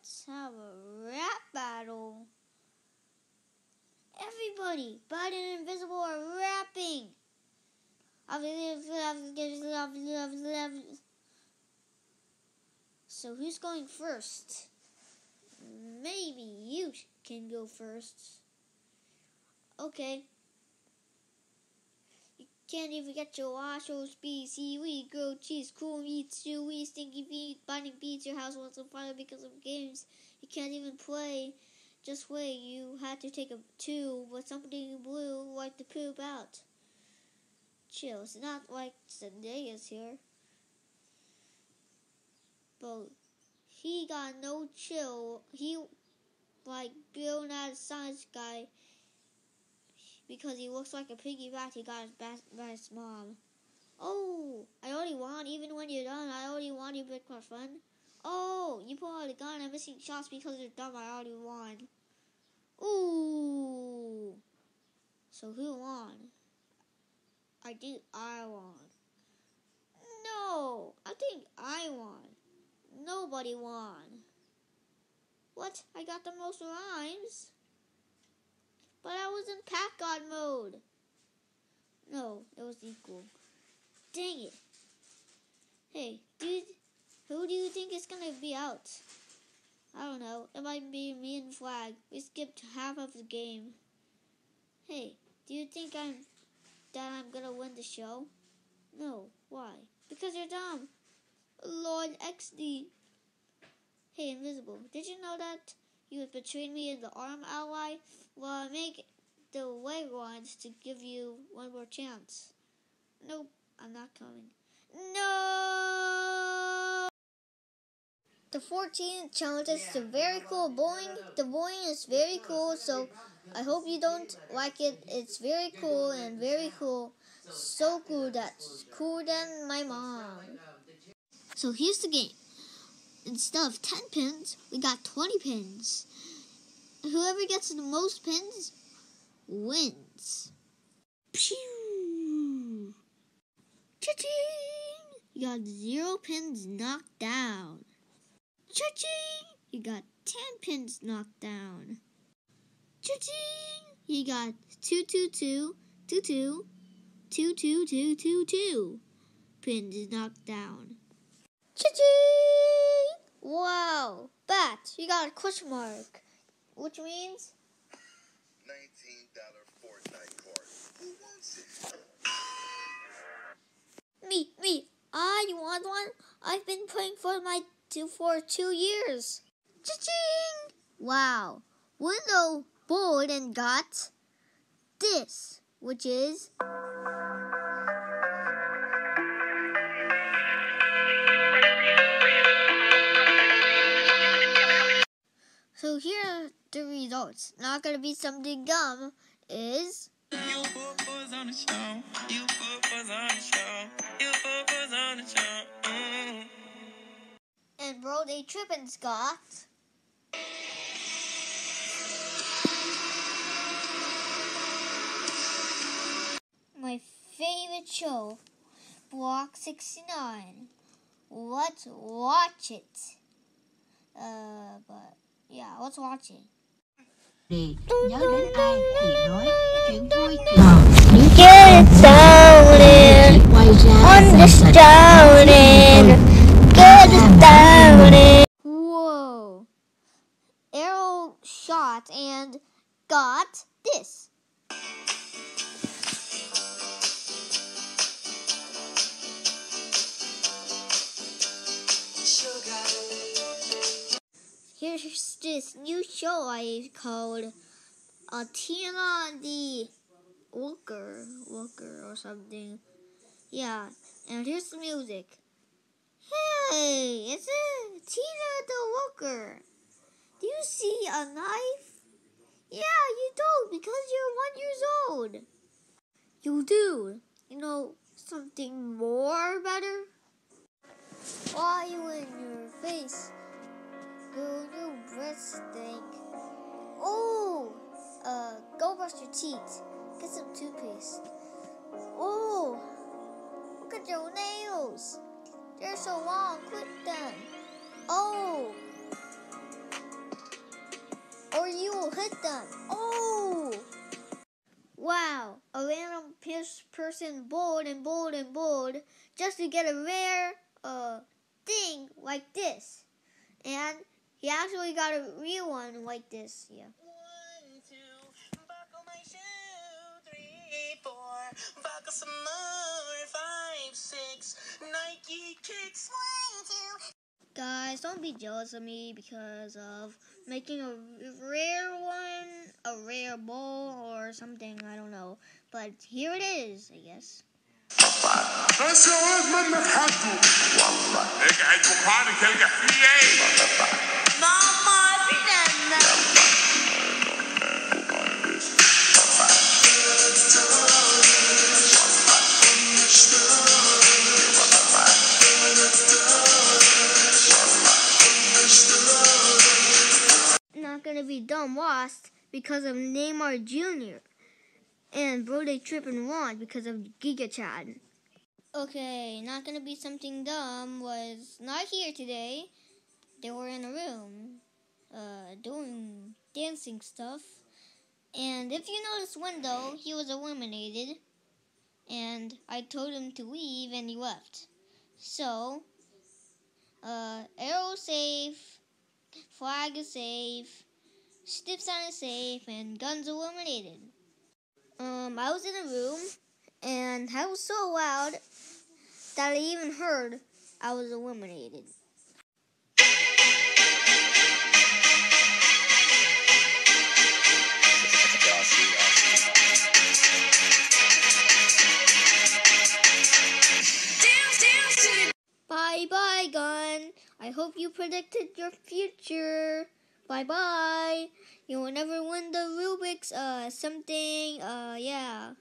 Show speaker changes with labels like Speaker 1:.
Speaker 1: let's have a rap battle. Everybody, bad and invisible, are rapping. So who's going first? Maybe you can go first. Okay. You can't even get your wash, B C we grow cheese, cool meat, chewy, stinky feet, biting beats. Your house wants on fire because of games. You can't even play. Just wait, you had to take a two, but something blue wiped the poop out. Chill, it's not like Zendaya is here. But he got no chill. He like Bill Nye science guy because he looks like a piggy rat he got his by his mom. Oh, I only want Even when you're Make my fun. Oh, you pull out a gun. I'm missing shots because you're dumb. I already won. Ooh. So who won? I think I won. No, I think I won. Nobody won. What? I got the most rhymes? But I was in Pack God mode. No, it was equal. Dang it. Hey, dude, who do you think is gonna be out? I don't know. It might be me and Flag. We skipped half of the game. Hey, do you think I'm that I'm gonna win the show? No. Why? Because you're dumb. Lord XD. Hey, Invisible, did you know that you have betrayed me in the arm ally? Well, I make the way ones to give you one more chance. Nope, I'm not coming. No! The 14th challenge is the very cool bowling. The bowling is very cool, so I hope you don't like it. It's very cool and very cool. So cool that's cooler than my mom. So here's the game. Instead of 10 pins, we got 20 pins. Whoever gets the most pins wins. Pew! Cha-ching! You got zero pins knocked down. Cha-ching! You got 10 pins knocked down. Cha-ching! You got 2, 2, 2, 2, 2, 2, 2, 2, 2, 2 pins knocked down. Cha-ching! Wow! Bat, you got a question mark. Which means?
Speaker 2: $19 Fortnite card. Who wants it?
Speaker 1: Me, me. I want one. I've been playing Fortnite two, for two years. Cha-ching! Wow. Window bored and got this, which is So here are the results. Not gonna be something dumb. Is
Speaker 3: You
Speaker 1: and rolled a trip and got my favorite show, Block 69. Let's watch it. Uh, but yeah, let's watch it.
Speaker 4: Đi, nhớ đến ai thì nói chuyện vui thì
Speaker 5: Get it down in,
Speaker 4: quay ra
Speaker 5: understand it, it
Speaker 1: Whoa! Arrow shot and got this. Here's this new show I called uh, Atina the Walker, Walker or something. Yeah, and here's the music. Hey, it's a Tina the Walker. Do you see a knife? Yeah, you don't because you're one years old. You do. You know something more better? Why you in your face? Go your breath stink. Oh, uh, go brush your teeth. Get some toothpaste. Oh, look at your nails. They're so long. Quit them. Oh. Or you will hit them. Oh. wow, a random pers- person bored and bored and bored just to get a rare uh thing like this. And he actually got a real one like this. Yeah.
Speaker 3: Four, some more. Five, six, Nike kicks. One, two.
Speaker 1: Guys, don't be jealous of me because of making a rare one, a rare bowl or something, I don't know. But here it is, I guess. Dumb lost because of Neymar Jr. and Brody Trip and Ron because of Giga Chad. Okay, not gonna be something dumb was not here today. They were in a room, uh, doing dancing stuff. And if you notice window, he was eliminated. And I told him to leave and he left. So, uh, arrow safe, flag is safe, stiff sign is safe, and guns eliminated. Um, I was in a room and I was so loud that I even heard I was eliminated. Bye bye, gun. I hope you predicted your future. Bye bye. You will never win the Rubik's uh something uh yeah.